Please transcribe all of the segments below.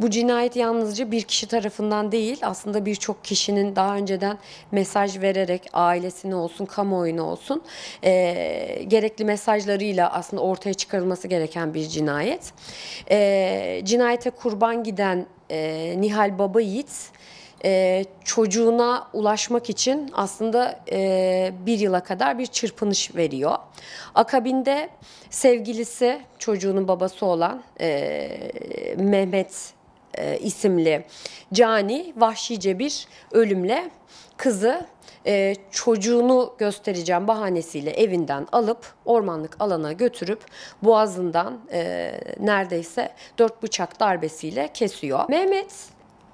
Bu cinayet yalnızca bir kişi tarafından değil, aslında birçok kişinin daha önceden mesaj vererek ailesine olsun, kamuoyuna olsun e, gerekli mesajlarıyla aslında ortaya çıkarılması gereken bir cinayet. E, cinayete kurban giden e, Nihal Babayiğit e, çocuğuna ulaşmak için aslında e, bir yıla kadar bir çırpınış veriyor. Akabinde sevgilisi çocuğunun babası olan e, Mehmet e, isimli cani vahşice bir ölümle kızı e, çocuğunu göstereceğim bahanesiyle evinden alıp ormanlık alana götürüp boğazından e, neredeyse dört bıçak darbesiyle kesiyor. Mehmet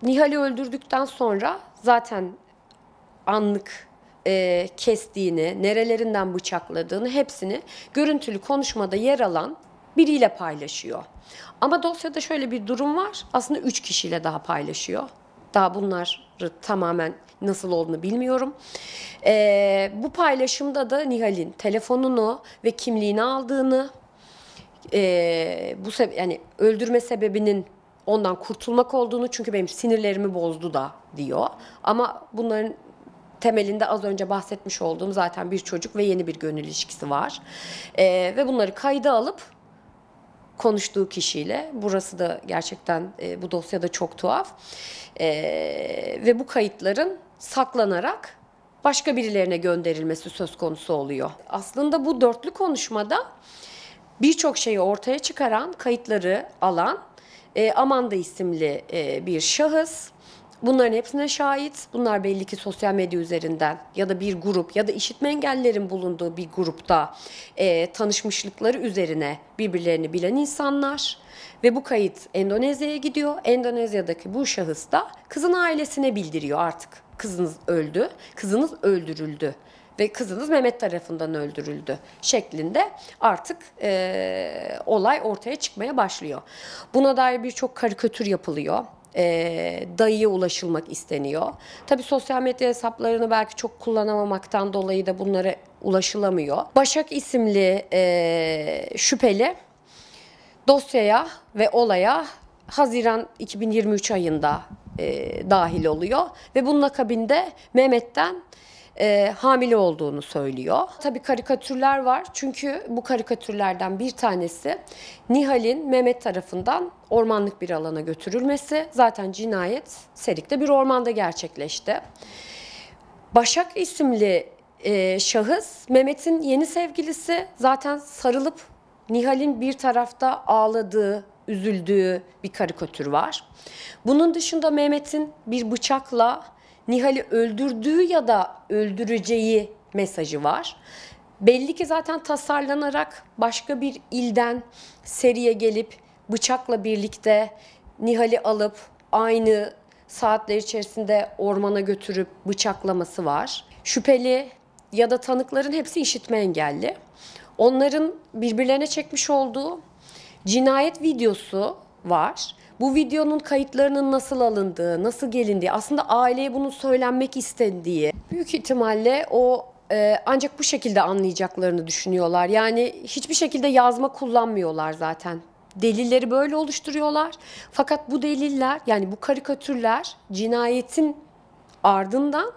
Nihal'i öldürdükten sonra zaten anlık e, kestiğini, nerelerinden bıçakladığını hepsini görüntülü konuşmada yer alan biriyle paylaşıyor. Ama dosyada şöyle bir durum var. Aslında üç kişiyle daha paylaşıyor. Daha bunları tamamen nasıl olduğunu bilmiyorum. E, bu paylaşımda da Nihal'in telefonunu ve kimliğini aldığını, e, bu sebe- yani öldürme sebebinin ondan kurtulmak olduğunu çünkü benim sinirlerimi bozdu da diyor. Ama bunların temelinde az önce bahsetmiş olduğum zaten bir çocuk ve yeni bir gönül ilişkisi var. Ee, ve bunları kayda alıp konuştuğu kişiyle burası da gerçekten e, bu dosyada çok tuhaf Ee, ve bu kayıtların saklanarak başka birilerine gönderilmesi söz konusu oluyor. Aslında bu dörtlü konuşmada birçok şeyi ortaya çıkaran, kayıtları alan e, Amanda isimli e, bir şahıs. Bunların hepsine şahit. Bunlar belli ki sosyal medya üzerinden ya da bir grup ya da işitme engellerin bulunduğu bir grupta e, tanışmışlıkları üzerine birbirlerini bilen insanlar. Ve bu kayıt Endonezya'ya gidiyor. Endonezya'daki bu şahıs da kızın ailesine bildiriyor artık. Kızınız öldü, kızınız öldürüldü ve kızınız Mehmet tarafından öldürüldü şeklinde artık e, olay ortaya çıkmaya başlıyor. Buna dair birçok karikatür yapılıyor. E, dayıya ulaşılmak isteniyor. Tabii sosyal medya hesaplarını belki çok kullanamamaktan dolayı da bunlara ulaşılamıyor. Başak isimli e, şüpheli dosyaya ve olaya Haziran 2023 ayında e, dahil oluyor ve bunun akabinde Mehmet'ten e, hamile olduğunu söylüyor. Tabii karikatürler var çünkü bu karikatürlerden bir tanesi Nihal'in Mehmet tarafından ormanlık bir alana götürülmesi. Zaten cinayet Serik'te bir ormanda gerçekleşti. Başak isimli e, şahıs Mehmet'in yeni sevgilisi zaten sarılıp Nihal'in bir tarafta ağladığı, üzüldüğü bir karikatür var. Bunun dışında Mehmet'in bir bıçakla Nihal'i öldürdüğü ya da öldüreceği mesajı var. Belli ki zaten tasarlanarak başka bir ilden seriye gelip bıçakla birlikte Nihal'i alıp aynı saatler içerisinde ormana götürüp bıçaklaması var. Şüpheli ya da tanıkların hepsi işitme engelli. Onların birbirlerine çekmiş olduğu cinayet videosu var. Bu videonun kayıtlarının nasıl alındığı, nasıl gelindiği, aslında aileye bunu söylenmek istendiği büyük ihtimalle o e, ancak bu şekilde anlayacaklarını düşünüyorlar. Yani hiçbir şekilde yazma kullanmıyorlar zaten. Delilleri böyle oluşturuyorlar. Fakat bu deliller yani bu karikatürler cinayetin ardından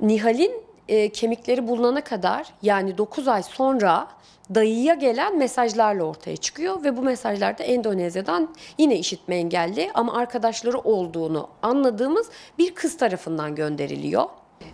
Nihal'in e, kemikleri bulunana kadar yani 9 ay sonra dayıya gelen mesajlarla ortaya çıkıyor ve bu mesajlarda Endonezya'dan yine işitme engelli ama arkadaşları olduğunu anladığımız bir kız tarafından gönderiliyor.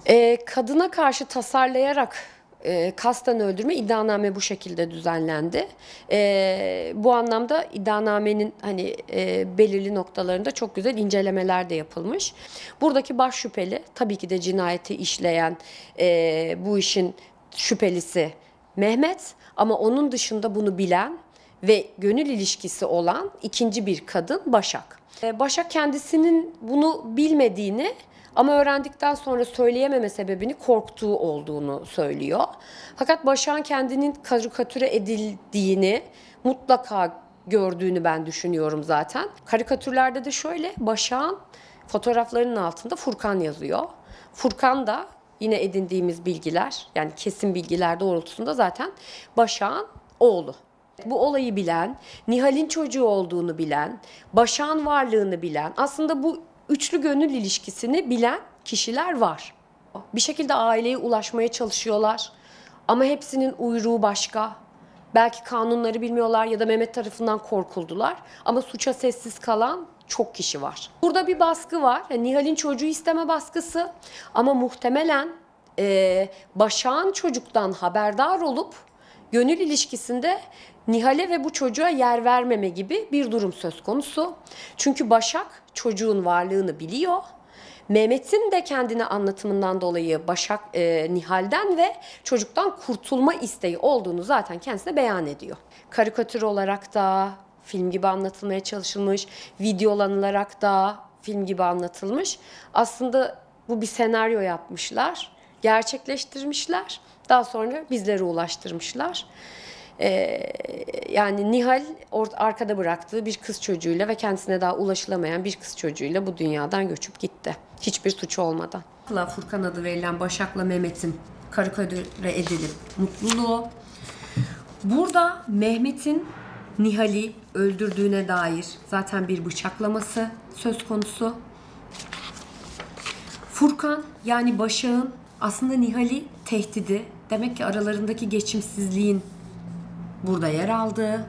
E, kadına karşı tasarlayarak e, kasten öldürme iddianame bu şekilde düzenlendi. E, bu anlamda iddianamenin hani e, belirli noktalarında çok güzel incelemeler de yapılmış. Buradaki baş şüpheli tabii ki de cinayeti işleyen e, bu işin şüphelisi Mehmet ama onun dışında bunu bilen ve gönül ilişkisi olan ikinci bir kadın Başak. E, Başak kendisinin bunu bilmediğini ama öğrendikten sonra söyleyememe sebebini korktuğu olduğunu söylüyor. Fakat Başak'ın kendinin karikatüre edildiğini mutlaka gördüğünü ben düşünüyorum zaten. Karikatürlerde de şöyle Başak'ın fotoğraflarının altında Furkan yazıyor. Furkan da yine edindiğimiz bilgiler yani kesin bilgiler doğrultusunda zaten Başak'ın oğlu. Bu olayı bilen, Nihal'in çocuğu olduğunu bilen, Başak'ın varlığını bilen, aslında bu üçlü gönül ilişkisini bilen kişiler var. Bir şekilde aileye ulaşmaya çalışıyorlar. Ama hepsinin uyruğu başka. Belki kanunları bilmiyorlar ya da Mehmet tarafından korkuldular. Ama suça sessiz kalan çok kişi var. Burada bir baskı var. Yani Nihal'in çocuğu isteme baskısı. Ama muhtemelen e, Başak'ın çocuktan haberdar olup gönül ilişkisinde Nihal'e ve bu çocuğa yer vermeme gibi bir durum söz konusu. Çünkü Başak çocuğun varlığını biliyor. Mehmet'in de kendine anlatımından dolayı Başak e, Nihal'den ve çocuktan kurtulma isteği olduğunu zaten kendisine beyan ediyor. Karikatür olarak da film gibi anlatılmaya çalışılmış, videolanılarak da film gibi anlatılmış. Aslında bu bir senaryo yapmışlar, gerçekleştirmişler. Daha sonra bizlere ulaştırmışlar. Ee, yani Nihal arkada bıraktığı bir kız çocuğuyla ve kendisine daha ulaşılamayan bir kız çocuğuyla bu dünyadan göçüp gitti. Hiçbir suçu olmadan. Furkan adı verilen Başak'la Mehmet'in karikatüre edilip mutluluğu. Burada Mehmet'in Nihal'i öldürdüğüne dair zaten bir bıçaklaması söz konusu. Furkan yani Başak'ın aslında Nihal'i tehdidi demek ki aralarındaki geçimsizliğin burada yer aldığı